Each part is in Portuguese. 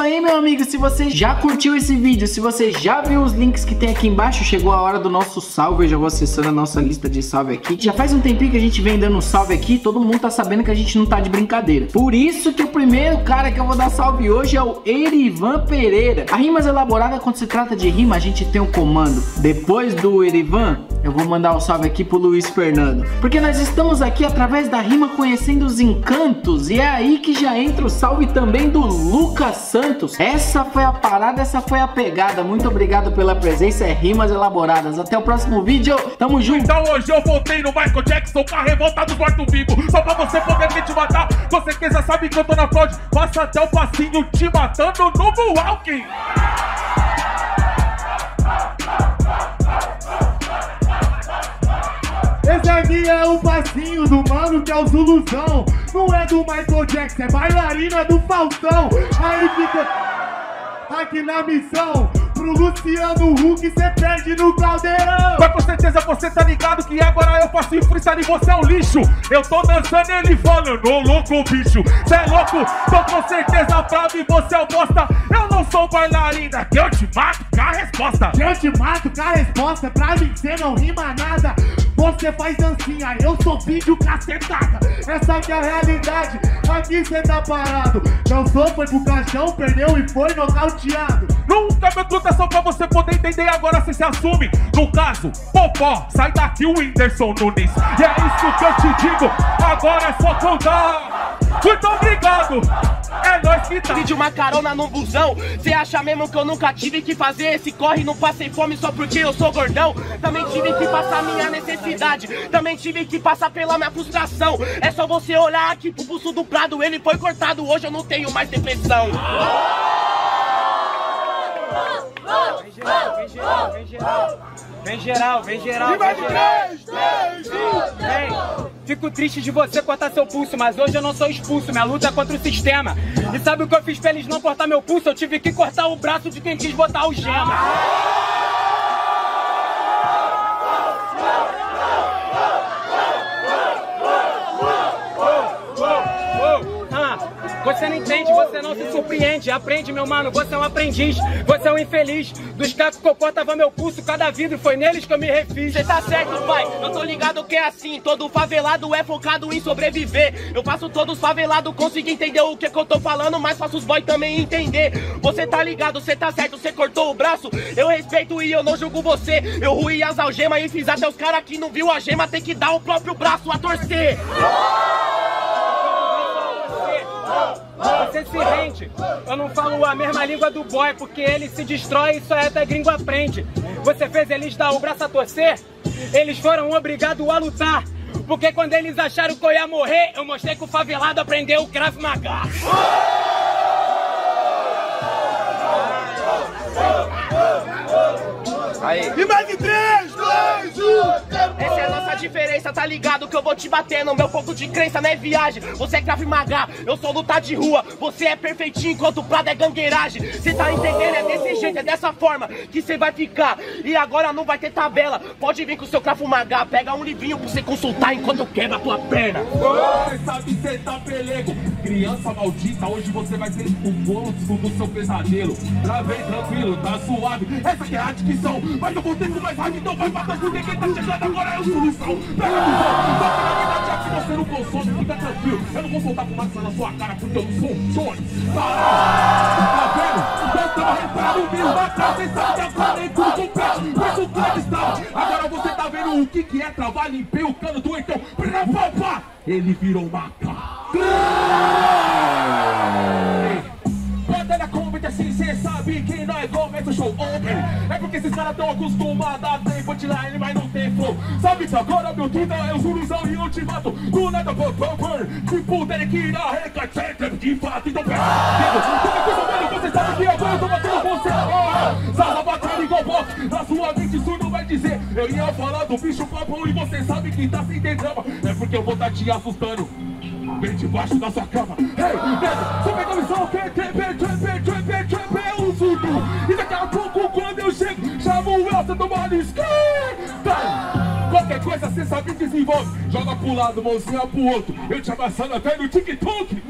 aí, meu amigo, se você já curtiu esse vídeo, se você já viu os links que tem aqui embaixo, chegou a hora do nosso salve, eu já vou acessando a nossa lista de salve aqui. Já faz um tempinho que a gente vem dando salve aqui, todo mundo tá sabendo que a gente não tá de brincadeira. Por isso que o primeiro cara que eu vou dar salve hoje é o Erivan Pereira. A rimas elaborada, quando se trata de rima, a gente tem um comando. Depois do Erivan, eu vou mandar um salve aqui pro Luiz Fernando. Porque nós estamos aqui através da rima conhecendo os encantos, e é aí que já entra o salve também do Lucas Santos. Santos. Essa foi a parada, essa foi a pegada. Muito obrigado pela presença, é Rimas Elaboradas. Até o próximo vídeo, tamo junto. Então hoje eu voltei no Michael Jackson com a revolta do quarto vivo. Só pra você poder me te matar. Com certeza sabe que eu tô na fraude. Passa até o passinho te matando no Walking. Esse aqui é o passinho do mano que é o Zuluzão. Não é do Michael Jackson, é bailarina do Falcão. Aí fica aqui na missão. Pro Luciano Huck, cê perde no caldeirão. Mas com certeza você tá ligado que agora eu faço freestyle e você é um lixo. Eu tô dançando ele falando, ô louco bicho. Cê é louco, tô com certeza bravo e você é o bosta. Eu não sou bailarina, que eu te mato com a resposta. Eu te mato com a resposta, pra mim cê não rima nada. Você faz dancinha, eu sou vídeo cacetada. Essa que é a realidade, aqui cê tá parado. Não sou, foi pro caixão, perdeu e foi nocauteado. Nunca me truta só pra você poder entender, agora você se assume. No caso, Popó, sai daqui o Whindersson Nunes. E é isso que eu te digo, agora é só contar. Muito obrigado! É nóis que tá. Pedi uma carona no busão. Cê acha mesmo que eu nunca tive que fazer esse corre? Não passei fome só porque eu sou gordão. Também tive que passar minha necessidade. Também tive que passar pela minha frustração. É só você olhar aqui pro pulso do Prado. Ele foi cortado, hoje eu não tenho mais depressão. Vem geral, vem geral. Vem geral. Vem. Fico triste de você cortar seu pulso, mas hoje eu não sou expulso. Minha luta é contra o sistema. E sabe o que eu fiz pra eles não cortar meu pulso? Eu tive que cortar o braço de quem quis botar o gema. Você não se surpreende. Aprende, meu mano, você é um aprendiz. Você é um infeliz. Dos cacos eu cortava meu pulso, cada vidro foi neles que eu me refiz. Cê tá certo, pai. Eu tô ligado que é assim. Todo favelado é focado em sobreviver. Eu faço todos favelados conseguir entender o que, que eu tô falando, mas faço os boy também entender. Você tá ligado, você tá certo, você cortou o braço. Eu respeito e eu não julgo você. Eu ruí as algemas e fiz até os caras que não viu a gema tem que dar o próprio braço a torcer. Você se rende. Eu não falo a mesma língua do boy, porque ele se destrói e só é da gringo aprende. Você fez eles dar o braço a torcer? Eles foram obrigados a lutar. Porque quando eles acharam que eu ia morrer, eu mostrei que o favelado aprendeu o Krav Maga. Aí. E mais de 3, 2, 1, Essa é a nossa diferença, tá ligado? Que eu vou te bater no meu ponto de crença, não é viagem. Você é Krav Maga, eu sou luta de rua. Você é perfeitinho enquanto o Prado é gangueiragem. Cê tá entendendo? É desse jeito, é dessa forma que cê vai ficar. E agora não vai ter tabela. Pode vir com o seu Krav Maga, pega um livrinho pra você consultar enquanto eu quebro a tua perna. Sabe cê tá pelego Criança maldita, hoje você vai ser o monstro do seu pesadelo Travei tranquilo, tá suave Essa que é a dicção Mas eu vou ter mais raiva, então vai matar porque quem tá chegando agora é o solução. Pega a na verdade é que você não consome Fica tranquilo, eu não vou soltar fumaça na sua cara Porque eu não sou um sonho. Tá vendo? Eu tava reparando mesmo atrás Cês sabem que agora nem tudo compete Mas o clube estava Agora você tá vendo o que que é travar Limpei o cano do então. Ele virou macaco Batalha combat assim, cê sabe que nós começa o show open. É porque esses caras tão acostumados a ter punchline, mas não tem flow. Sabe que agora meu tudo é o zuruzão e eu te mato Do nada vou cover, tipo Derek na reca De fato, então pega Qualquer coisa, mano, você sabe que agora eu tô batendo você oh, Sarra batendo igual box, na sua mente isso não vai dizer. Eu ia falar do bicho papão e você sabe que tá sem ter drama. É porque eu vou tá te assustando Bem debaixo da sua cama. Hey, nega, você a missão que trempe, trempe, trempe, trempe É o surdo E daqui a pouco quando eu chego Chamo o Elsa do Marisqueta Qualquer coisa cê sabe desenvolve. Joga pro lado, mãozinha pro outro. Eu te amassando até no TikTok.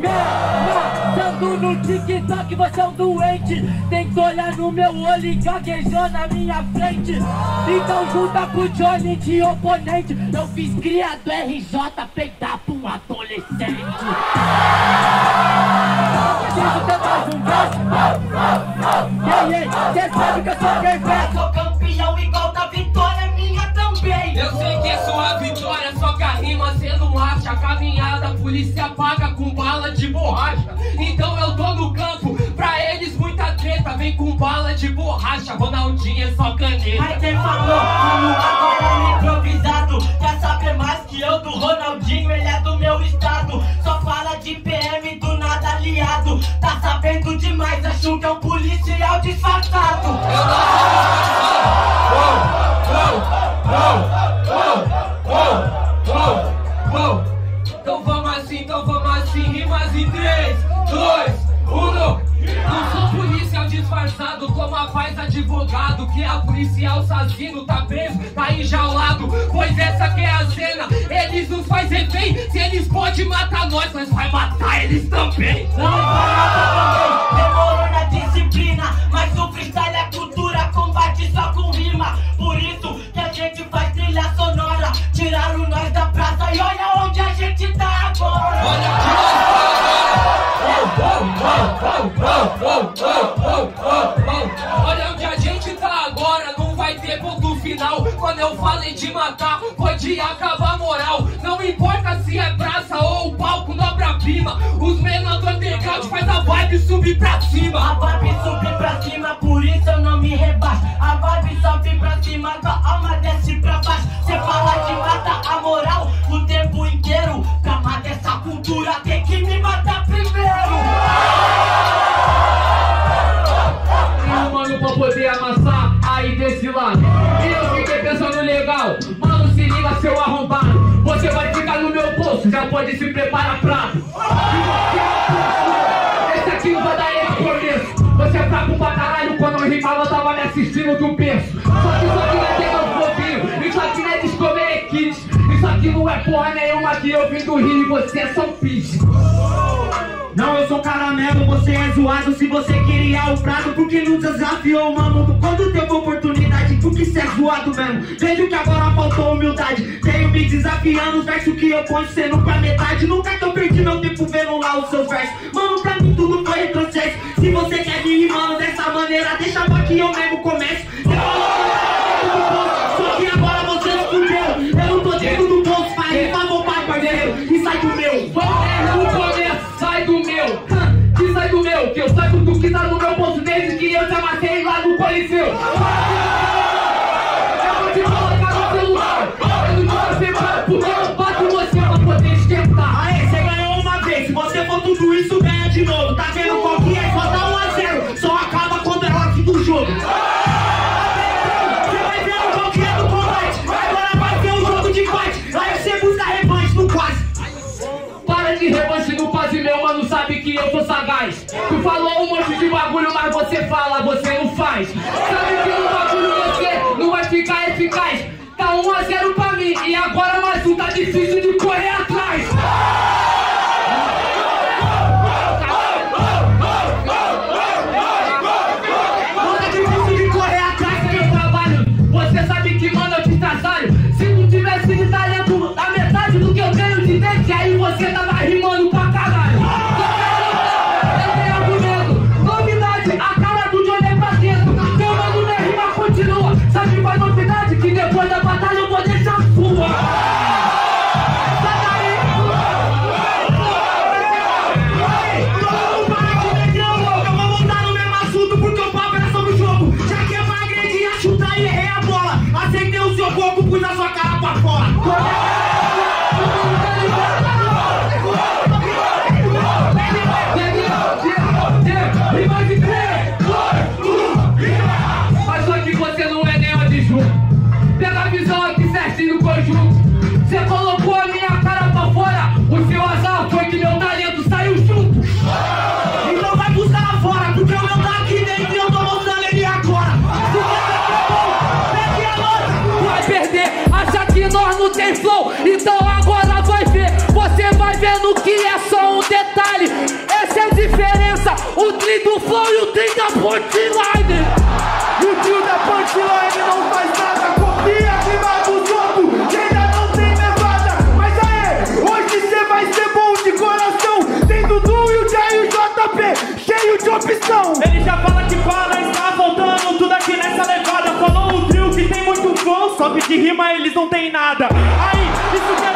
Passando no TikTok, você é um doente. Tem que olhar no meu olho e gaguejou na minha frente. Então junta com o Johnny de oponente. Eu fiz cria do RJ peidar pra um adolescente. Preciso ter mais um ei, cê sabe que eu sou perfeito. Não acha. A caminhada, a polícia paga com bala de borracha. Então eu tô no campo, pra eles muita treta. Vem com bala de borracha, Ronaldinho é só caneta. Mas quem falou, mano, agora é improvisado. Quer saber mais que eu do Ronaldinho? Ele é do meu estado. Só fala de PM do nada aliado. Tá sabendo demais, acho que é um policial disfarçado. Então vamos assim, então vamos assim, rimas em 3, 2, 1. Não sou policial disfarçado, como a paz advogado. Que a policial assassino tá preso, tá enjaulado. Pois essa que é a cena, eles nos faz refém. Se eles podem matar nós, nós vai matar eles também. Demorou na disciplina, mas o freestyle é cultura, combate só com rima. Por isso que a gente faz Olha onde a gente tá agora, não vai ter ponto final. Quando eu falei de matar, pode acabar a moral. Não importa se é praça ou palco, obra-prima. Os menores do underground faz a vibe subir pra A cima. vibe sobe pra cima, por isso eu não me rebaixo. A vibe sobe pra cima, tua alma desce pra baixo. Cê fala de matar a moral o tempo inteiro. Pra matar essa cultura tem que me matar poder amassar aí desse lado. E eu fiquei pensando legal, mano, se liga seu arrombado. Você vai ficar no meu bolso, já pode se preparar pra. Esse aqui não vai dar erro começo. Você é fraco pra caralho quando eu rimava, tava me assistindo do berço. Só que isso aqui não é fofinho, isso aqui não é Discovery Kids. Isso aqui não é porra nenhuma que eu vim do Rio e você é São Pis. Não, eu sou caramelo, você é zoado. Se você queria o prato, porque não desafiou, mano Quando teve oportunidade, porque cê é zoado mesmo? Vejo que agora faltou humildade. Tenho me desafiando, os versos que eu ponho sendo pra metade. Nunca que eu perdi meu tempo vendo lá os seus versos. Mano, pra mim tudo foi retrocesso. Se você quer vir rimando dessa maneira, deixa pra que eu mesmo começo Cê amassei lá no Coliseu. Falou um monte de bagulho, mas você fala, você não faz. Flow e o tri da punchline. E o tio da punchline não faz nada, copia a rima dos outros, que ainda não tem levada. Mas aê, hoje cê vai ser bom de coração. Tem Dudu e o Jay e o JP, cheio de opção. Ele já fala que fala, está voltando tudo aqui nessa levada. Falou o trio que tem muito flow, só que de rima eles não tem nada. Aí, isso que é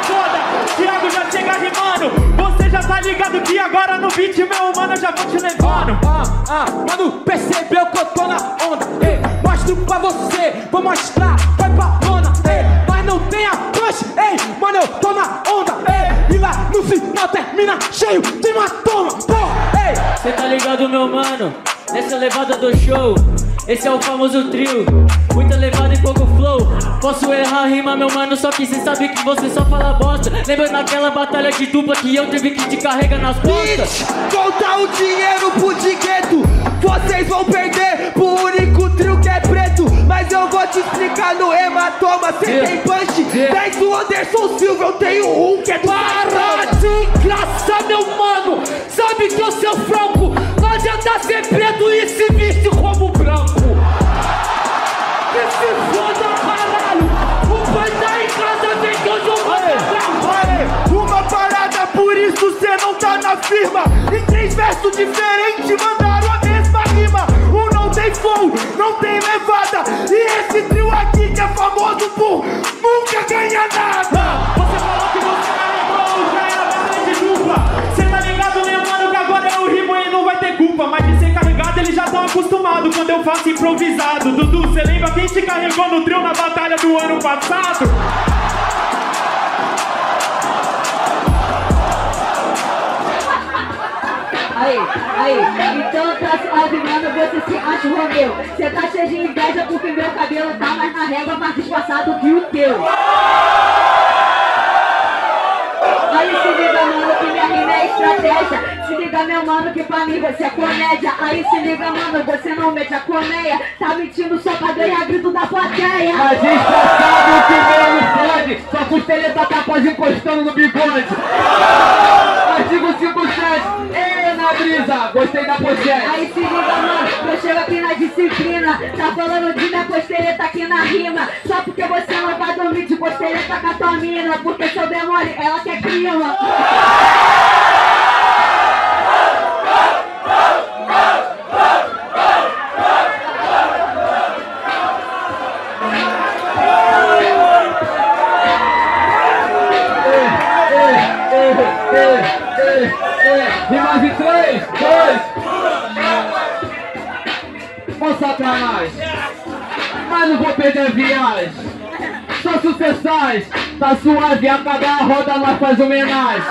tá ligado que agora no beat, meu mano, eu já vou te levando. Ah, ah, mano, percebeu que eu tô na onda? Ei, mostro pra você, vou mostrar, vai pra lona, ei, mas não tem a punch, ei, mano, eu tô na onda, ei, e lá no final termina cheio de hematoma, porra, ei. Cê tá ligado, meu mano? Nessa levada do show, esse é o famoso trio. Muita levada e pouco flow. Posso errar a rima, meu mano, só que cê sabe que você só fala bosta. Lembra daquela batalha de dupla que eu tive que te carregar nas costas? Conta o dinheiro pro Digueto Vocês vão perder pro único trio que é preto Mas eu vou te explicar no hematoma Cê Yeah. tem punch, Yeah. 10 do Anderson Silva Eu tenho um que é do Para de graça, meu mano! Sabe que eu sou franco! Não adianta ser preto e se veste como branco! Que se foda, caralho! O pai tá em casa, vem que eu vou Uma parada, por isso cê não tá na firma. Em três versos diferentes mandaram a mesma rima. Um não tem flow, não tem levada. E esse trio aqui que é famoso por nunca ganhar nada. Você acostumados quando eu faço improvisado. Dudu, cê lembra quem te carregou no trio na batalha do ano passado? Aí, aí, então tá se adivinhando, você se acha Romeu. Você tá cheio de inveja porque meu cabelo tá mais na régua, mais disfarçado que o teu. Aí se liga, mano, que minha rima é estratégia. Se liga, meu mano, que pra mim você é comédia. Aí se liga, mano, você não mete a colmeia. Tá mentindo só pra ganhar grito da plateia. A gente já sabe o que menos pode Sua costeleta tá quase encostando no bigode. Artigo 57 Ei, na brisa, gostei da pochete Aí se liga, mano, eu chego aqui na disciplina. Tá falando de minha costeleta aqui na rima. Só porque você não vai dormir de costeleta com a tua mina. Porque seu demônio, ela quer clima sacanagem Mas não vou perder viagem Só sucessais Tá suave, acabar a roda nós faz homenagem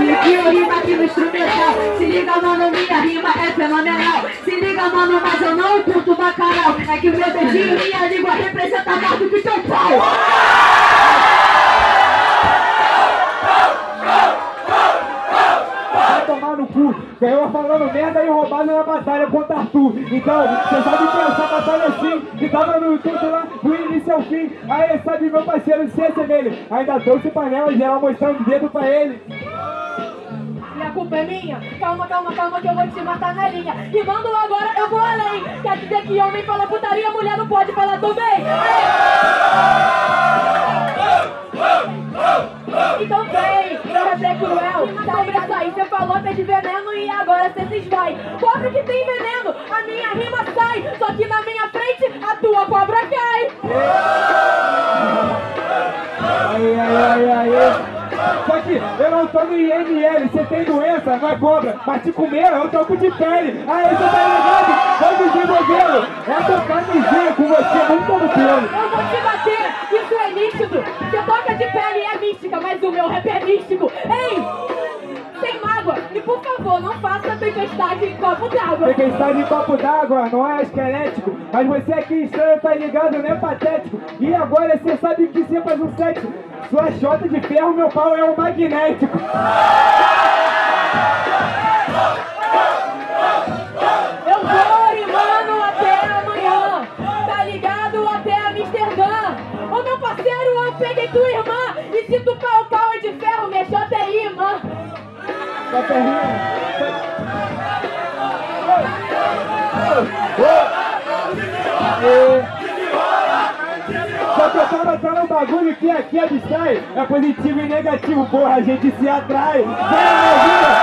E tá eu rimo aqui no instrumental Se liga, mano, minha rima é fenomenal Se liga, mano, mas eu não curto bacanal É que o meu dedinho e minha língua representam mais do que teu pau cu. Ganhou falando merda e roubado na batalha contra Arthur. Então, você sabe que essa batalha assim, que tava no YouTube lá, do início ao fim. Aí, sabe meu parceiro, ciência dele. Ainda trouxe panela geral mostrando o dedo pra ele. E a culpa é minha? Calma, calma, calma que eu vou te matar na linha E mando agora, eu vou além Quer dizer que homem fala putaria, mulher não pode falar também Então você é cruel Sobre aí você falou até de veneno e agora você se esvai Pobre que tem veneno, a minha rima sai Só que na minha frente a tua cobra cai Aí, aí, aí, aí. Só que eu não tô no IML, você tem doença, não é cobra, mas te comer é um troco de pele. Aí você tá ligado? Vamos desenvolvê-lo. Essa camisinha com você muito no pelo. Eu vou te bater, isso é nítido. Você toca de pele e é mística, mas o meu rap não faça tempestade em copo d'água. Tempestade em copo d'água, não é esquelético. Mas você aqui estranho, tá ligado, né, patético? E agora você sabe que você faz um sexo. Sua chota de ferro, meu pau é um magnético. Eu vou, irmão, até amanhã. Tá ligado? Até Amsterdã. Ô, meu parceiro, eu peguei tua irmã e se tu palpar só que eu tava falando um bagulho que aqui é abstrai. É positivo e negativo, porra, a gente se atrai. Vem, Brasil!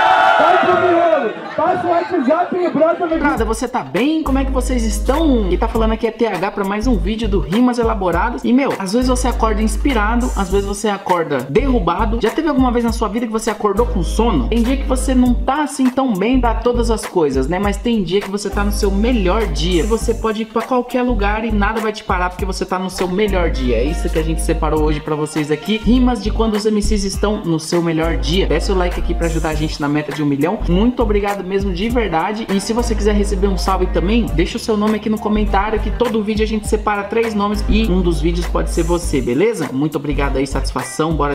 Miolo! Passa o WhatsApp e brota no Nada, você tá bem? Como é que vocês estão? Quem tá falando aqui é TH pra mais um vídeo do Rimas Elaboradas. E meu, às vezes você acorda inspirado, às vezes você acorda derrubado. Já teve alguma vez na sua vida que você acordou com sono? Tem dia que você não tá assim tão bem pra todas as coisas, né? Mas tem dia que você tá no seu melhor dia. Você pode ir pra qualquer lugar e nada vai te parar porque você tá no seu melhor dia. É isso que a gente separou hoje pra vocês aqui. Rimas de quando os MCs estão no seu melhor dia. Desce o like aqui pra ajudar a gente na meta de um milhão. Muito obrigado mesmo de verdade. E se você quiser receber um salve também, deixa o seu nome aqui no comentário que todo vídeo a gente separa três nomes e um dos vídeos pode ser você, beleza? Muito obrigado aí, satisfação. Bora